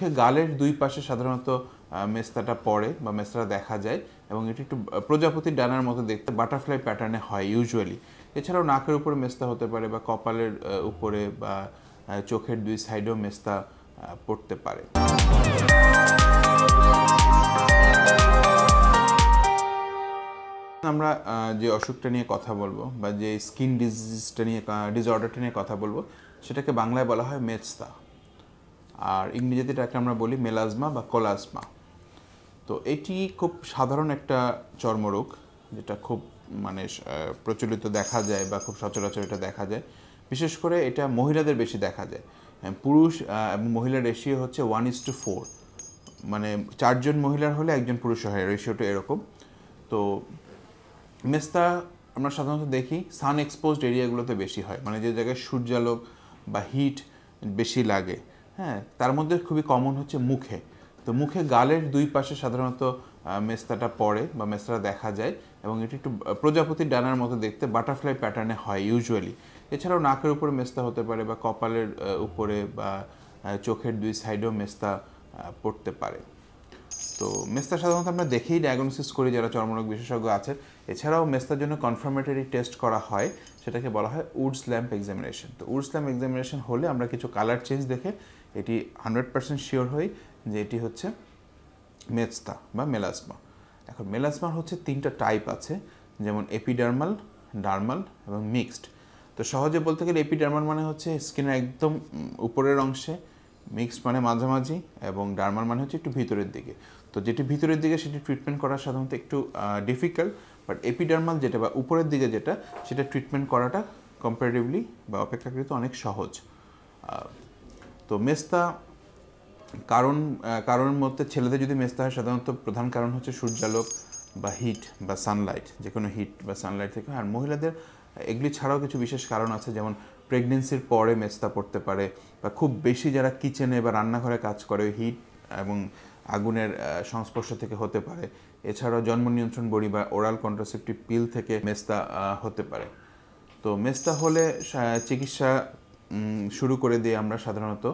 মুখে গালের দুই পাশে সাধারণত মেস্তাটা পড়ে বা মেস্তাটা দেখা যায় এবং এটি একটু প্রজাপতির ডানার মতো দেখতে বাটারফ্লাই প্যাটার্নে হয় ইউজুয়ালি এছাড়াও নাকের উপরে মেস্তা হতে পারে বা কপালের উপরে বা চোখের দুই সাইডেও মেস্তা পড়তে পারে। আমরা যে অসুখটা নিয়ে কথা বলব বা যে স্কিন ডিজিজটা নিয়ে ডিসঅর্ডারটা নিয়ে কথা বলব, সেটাকে বাংলায় বলা হয় মেচতা আর ইংরেজিতে এটাকে আমরা বলি মেলাজমা বা কলাজমা। তো এটি খুব সাধারণ একটা চর্মরোগ যেটা খুব মানে প্রচলিত দেখা যায় বা খুব সচরাচর এটা দেখা যায়। বিশেষ করে এটা মহিলাদের বেশি দেখা যায়। হ্যাঁ, পুরুষ এবং মহিলার রেশিও হচ্ছে ওয়ান ইস টু ফোর মানে চারজন মহিলার হলে একজন পুরুষ হয় রেশিওটা এরকম। তো মেস্তা আমরা সাধারণত দেখি সান এক্সপোজড এরিয়াগুলোতে বেশি হয়। মানে যে জায়গায় সূর্যালোক বা হিট বেশি লাগে। হ্যাঁ তার মধ্যে খুবই কমন হচ্ছে মুখে। তো মুখে গালের দুই পাশে সাধারণত মেস্তাটা পড়ে বা মেস্তাটা দেখা যায় এবং এটি একটু প্রজাপতির ডানার মতো দেখতে বাটারফ্লাই প্যাটার্নে হয় ইউজুয়ালি এছাড়াও নাকের উপরে মেস্তা হতে পারে বা কপালের উপরে বা চোখের দুই সাইডেও মেস্তা পড়তে পারে। তো মেস্তা সাধারণত আমরা দেখেই ডায়াগনোসিস করি যারা চর্মরোগ বিশেষজ্ঞ আছেন। এছাড়াও মেস্তার জন্য কনফার্মেটরি টেস্ট করা হয়, সেটাকে বলা হয় উডস ল্যাম্প এক্সামিনেশন তো উডস ল্যাম্প এক্সামিনেশন হলে আমরা কিছু কালার চেঞ্জ দেখে এটি হান্ড্রেড পার্সেন্ট শিওর হই যে এটি হচ্ছে মেস্তা বা মেলাসমা। এখন মেলাসমার হচ্ছে তিনটা টাইপ আছে, যেমন এপিডার্মাল ডার্মাল এবং মিক্সড তো সহজে বলতে গেলে এপিডার্মাল মানে হচ্ছে স্কিনের একদম উপরের অংশে মিক্সড মানে মাঝামাঝি এবং ডার্মাল মানে হচ্ছে একটু ভিতরের দিকে। তো যেটি ভিতরের দিকে সেটি ট্রিটমেন্ট করা সাধারণত একটু ডিফিকাল্ট বাট এপিডার্মাল যেটা বা উপরের দিকে যেটা, সেটা ট্রিটমেন্ট করাটা কম্পারেটিভলি বা অপেক্ষাকৃত অনেক সহজ। তো মেস্তা কারণ কারণের মধ্যে ছেলেদের যদি মেস্তা হয়, সাধারণত প্রধান কারণ হচ্ছে সূর্যালোক বা হিট বা সানলাইট যে কোনো হিট বা সানলাইট থেকে আর মহিলাদের, এগুলি ছাড়াও কিছু বিশেষ কারণ আছে, যেমন প্রেগনেন্সির পরে মেস্তা পড়তে পারে, বা খুব বেশি যারা কিচেনে বা রান্নাঘরে কাজ করে হিট এবং আগুনের সংস্পর্শ থেকে হতে পারে। এছাড়াও জন্ম নিয়ন্ত্রণ বড়ি বা ওরাল কন্ট্রাসেপটিভ পিল থেকে মেস্তা হতে পারে। তো মেস্তা হলে চিকিৎসা শুরু করে দিয়ে আমরা সাধারণত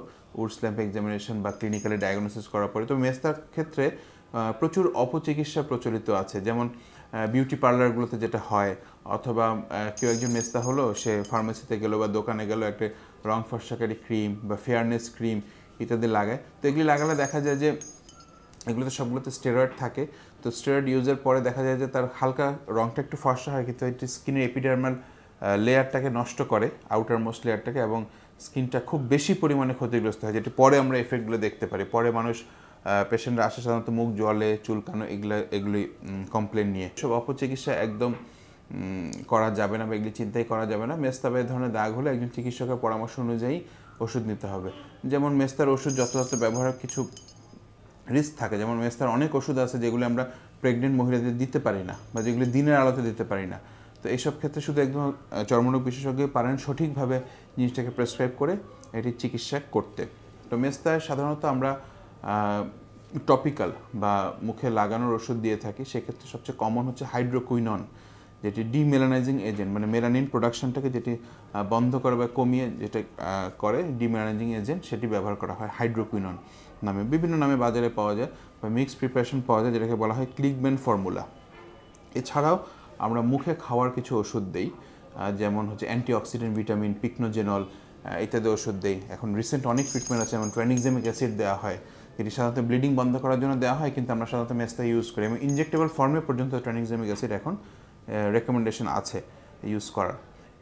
উডস ল্যাম্প এক্সামিনেশন বা ক্লিনিক্যালি ডায়াগনোসিস করার পরে। তো মেস্তার ক্ষেত্রে প্রচুর অপচিকিৎসা প্রচলিত আছে। যেমন বিউটি পার্লারগুলোতে যেটা হয়, অথবা কেউ একজন মেস্তা হলো, সে ফার্মেসিতে গেলো বা দোকানে গেলো, একটা রং ফর্সাকারী ক্রিম বা ফেয়ারনেস ক্রিম ইত্যাদি লাগায়। তো এগুলি লাগালে দেখা যায় যে, এগুলোতে সবগুলোতে স্টেরয়েড থাকে। তো স্টেরয়েড ইউজের পরে দেখা যায় যে, তার হালকা রংটা একটু ফর্সা হয়, কিন্তু এটি স্কিনের এপিডার্মাল লেয়ারটাকে নষ্ট করে আউটার মোস্ট লেয়ারটাকে, এবং স্কিনটা খুব বেশি পরিমাণে ক্ষতিগ্রস্ত হয়, যেটি পরে আমরা এফেক্টগুলো দেখতে পারি। পরে মানুষ পেশেন্টরা আসে সাধারণত মুখ জলে চুলকানো এগুলো, এগুলি কমপ্লেন নিয়ে। সব অপচিকিৎসা একদম করা যাবে না বা এগুলি চিন্তাই করা যাবে না। মেস্তাবে ধরনের দাগ হলে একজন চিকিৎসকের পরামর্শ অনুযায়ী ওষুধ নিতে হবে। যেমন মেস্তার ওষুধ যথাযথ ব্যবহারের কিছু রিস্ক থাকে। যেমন মেস্তার অনেক ওষুধ আছে যেগুলো আমরা প্রেগনেন্ট মহিলাদের দিতে পারি না, বা যেগুলি দিনের আলোতে দিতে পারি না। তো এইসব ক্ষেত্রে শুধু একদম চর্মরোগ বিশেষজ্ঞ পারেন সঠিকভাবে জিনিসটাকে প্রেসক্রাইব করে এটি চিকিৎসা করতে। তো মেস্তায় সাধারণত আমরা টপিক্যাল বা মুখে লাগানোর ওষুধ দিয়ে থাকি। সেক্ষেত্রে সবচেয়ে কমন হচ্ছে হাইড্রোকুইনন যেটি ডিমেলানাইজিং এজেন্ট মানে মেলানিন প্রোডাকশনটাকে যেটি বন্ধ করে বা কমিয়ে যেটা করে ডিমেলানাইজিং এজেন্ট সেটি ব্যবহার করা হয় হাইড্রোকুইনন নামে। বিভিন্ন নামে বাজারে পাওয়া যায় বা মিক্স প্রিপারেশন পাওয়া যায়, যেটাকে বলা হয় ক্লিকবেন ফর্মুলা এছাড়াও আমরা মুখে খাওয়ার কিছু ওষুধ দেই যেমন হচ্ছে অ্যান্টিঅক্সিডেন্ট ভিটামিন পিকনোজেনল ইত্যাদি ওষুধ দেই। এখন রিসেন্ট অনেক ট্রিটমেন্ট আছে, যেমন ট্রেনিক্সেমিক অ্যাসিড দেওয়া হয়, যেটি সাধারণত ব্লিডিং বন্ধ করার জন্য দেওয়া হয়, কিন্তু আমরা সাধারণত মেস্তা ইউজ করি। এবং ইনজেক্টেবল ফর্মে পর্যন্ত ট্রেনিক্সেমিক অ্যাসিড এখন রেকমেন্ডেশন আছে ইউজ করার।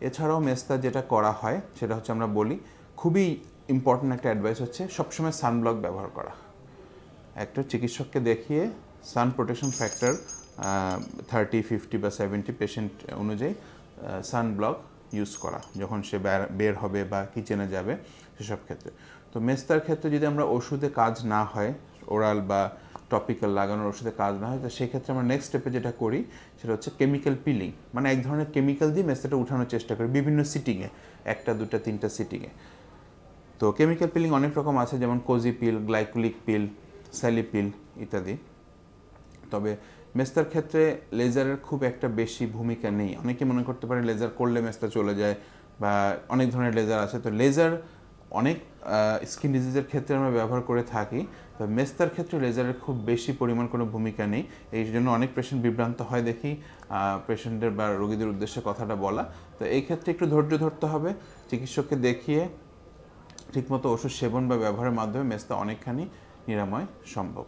এছাড়াও মেস্তা যেটা করা হয়, সেটা হচ্ছে আমরা বলি, খুবই ইম্পর্ট্যান্ট একটা অ্যাডভাইস হচ্ছে সবসময় সানব্লক ব্যবহার করা। একটা চিকিৎসককে দেখিয়ে sun protection factor thirty fifty বা সেভেন্টি পেশেন্ট অনুযায়ী সানব্লক ইউজ করা, যখন সে বের হবে বা কিচেনে যাবে সেসব ক্ষেত্রে। তো মেস্তার ক্ষেত্রে যদি আমরা ওষুধে কাজ না হয় ওরাল বা টপিক্যাল লাগানোর ওষুধে কাজ না হয়, তো সেক্ষেত্রে আমরা নেক্সট স্টেপে যেটা করি, সেটা হচ্ছে কেমিক্যাল পিলিং মানে এক ধরনের কেমিক্যাল দিয়ে মেস্তাটা উঠানোর চেষ্টা করি, বিভিন্ন সিটিংয়ে একটা, দুটা, তিনটা সিটিংয়ে তো কেমিক্যাল পিলিং অনেক রকম আছে, যেমন কোজি পিল গ্লাইকোলিক পিল স্যালিপিল ইত্যাদি। তবে মেস্তার ক্ষেত্রে লেজারের খুব একটা বেশি ভূমিকা নেই। অনেকে মনে করতে পারে লেজার করলে মেস্তা চলে যায় বা অনেক ধরনের লেজার আছে। তো লেজার অনেক স্কিন ডিজিজের ক্ষেত্রে আমরা ব্যবহার করে থাকি। তো মেস্তার ক্ষেত্রে লেজারের খুব বেশি পরিমাণ কোনো ভূমিকা নেই। এই জন্য অনেক পেশেন্ট বিভ্রান্ত হয় দেখি পেশেন্টের বা রোগীদের উদ্দেশ্যে কথাটা বলা। তো এই ক্ষেত্রে একটু ধৈর্য ধরতে হবে, চিকিৎসককে দেখিয়ে ঠিকমতো ওষুধ সেবন বা ব্যবহারের মাধ্যমে মেস্তা অনেকখানি নিরাময় সম্ভব।